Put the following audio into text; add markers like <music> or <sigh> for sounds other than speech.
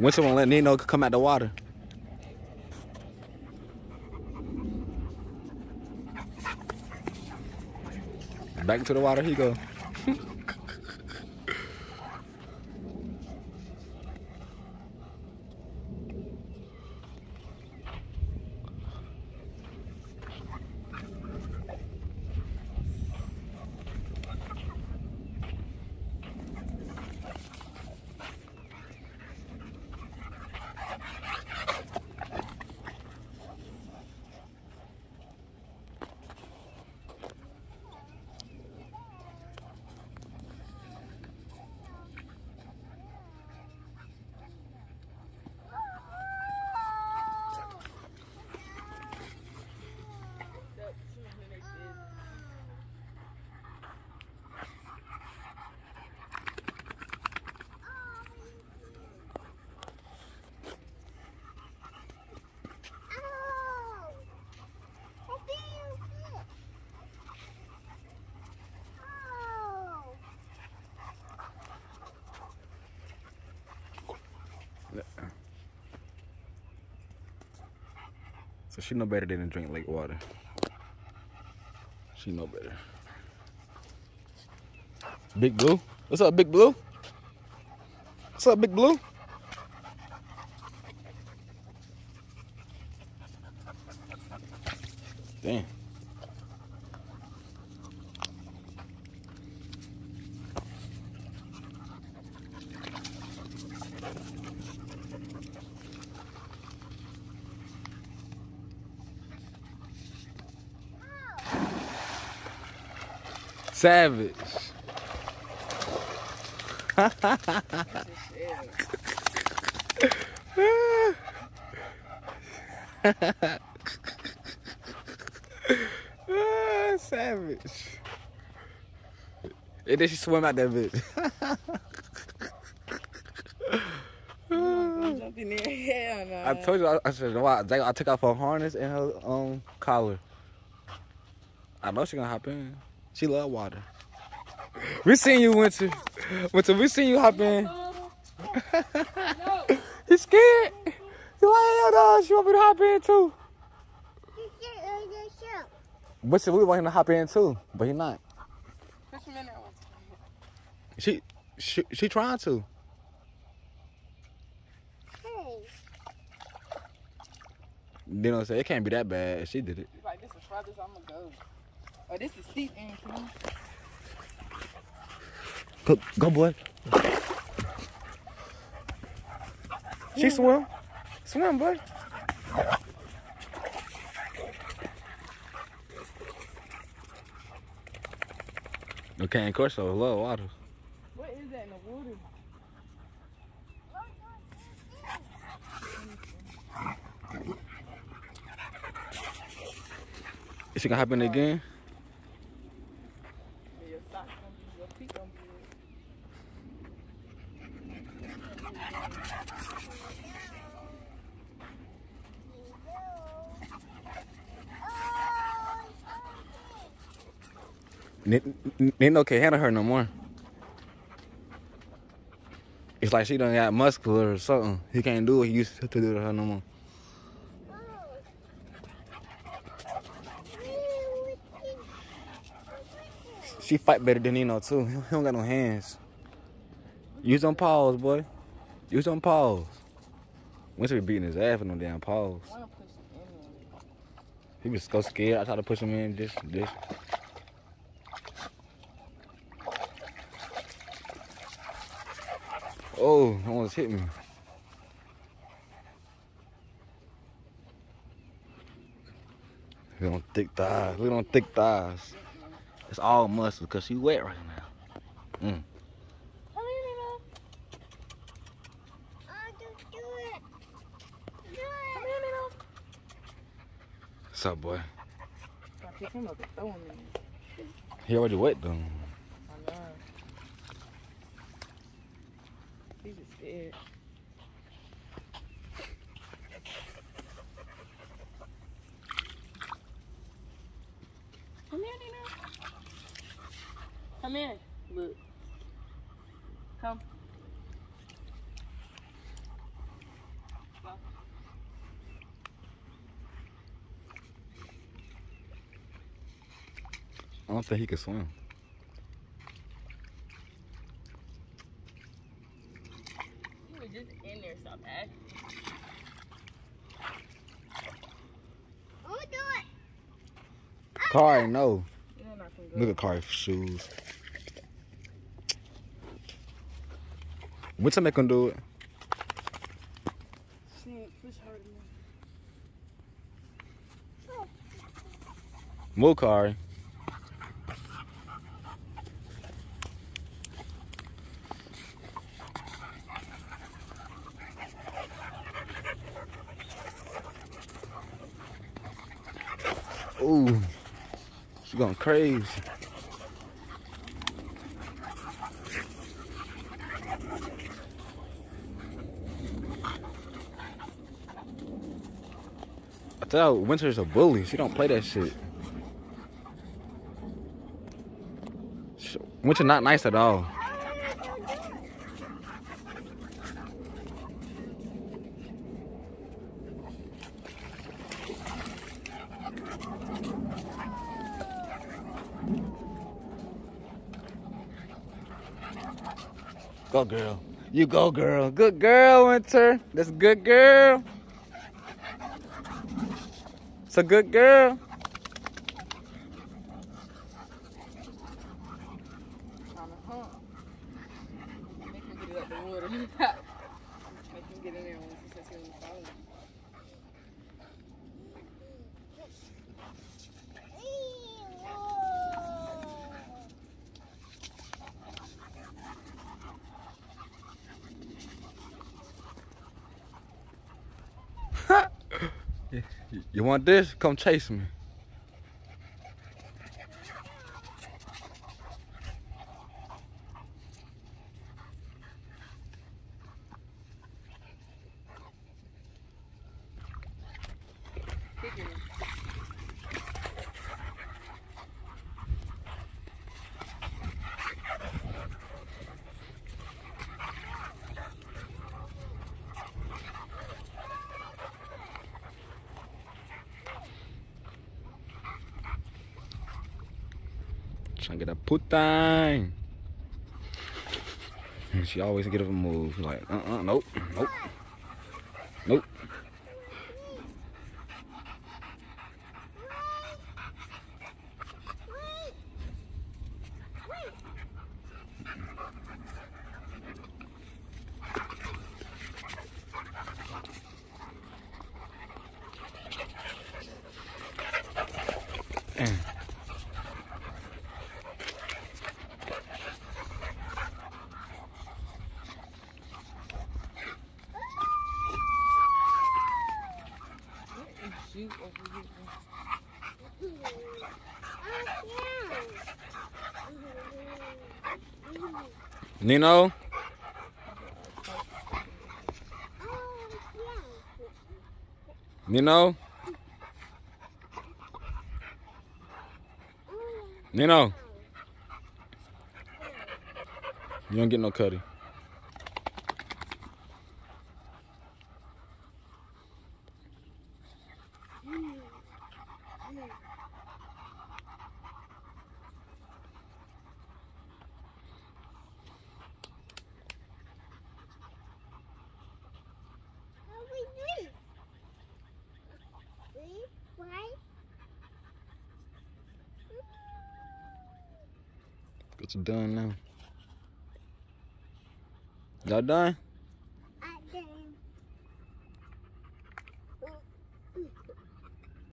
Winter won't let Nino come out the water. Back into the water he go. She know better than to drink lake water. She know better. Big Blue? What's up, Big Blue? What's up, Big Blue? Damn. Savage. Ah, Savage. And then she swim out that bitch. I'm jumping in. Hell no. I told you, I, I said, why? I, I took off her harness and her um collar. I know she gonna hop in. She love water. We seen you, Winter. Winter, we seen you hop in. <laughs> He scared. He like, hell no, she want me to hop in too. Winter, we want him to hop in too, but he not. She, she, she trying to. You know what I'm saying? It can't be that bad. She did it. Like, this is I'm gonna go. Oh, this is steep end, too. Go, go boy. She swim. Swim, boy. Okay, of course, so love water. What is that in the water? Is she gonna happen again? Yeah, your socks gonna be, your feet gonna be. Nino can't handle her no more. It's like she done got muscular or something. He can't do what he used to do to her no more. She fight better than Nino too. He don't got no hands. Use them paws, boy. Use them paws. Winter be beating his ass with them damn paws. I wanna push him in there. He was so scared. I tried to push him in. Just, just. Oh, almost hit me. Look on thick thighs. Look on thick thighs. It's all muscle because she wet right now. Mm. Come here, Nina. Come here, Nina. What's up, boy? Gotta pick him up and throw him in. He already wet though. I know. He's just scared. Come here, Nina. Come in. Look. Come. I don't think he can swim. You were just in there, do it. Kari, no. Look at Kari's shoes. Which time they gonna do it? Move, Kari. Ooh, she going crazy. I tell Winter's a bully. She don't play that shit. Sh- Winter not nice at all. Go girl. You go girl. Good girl, Winter. That's a good girl. It's a good girl. Make him get <laughs> in there once he says You want this? Come chase me. Trying to get that put thing. She always get up move. Like, uh uh, nope, nope, nope. Damn. Shoot over here. Nino? Nino? Nino? You don't get no cutty. It's done now. Y'all done?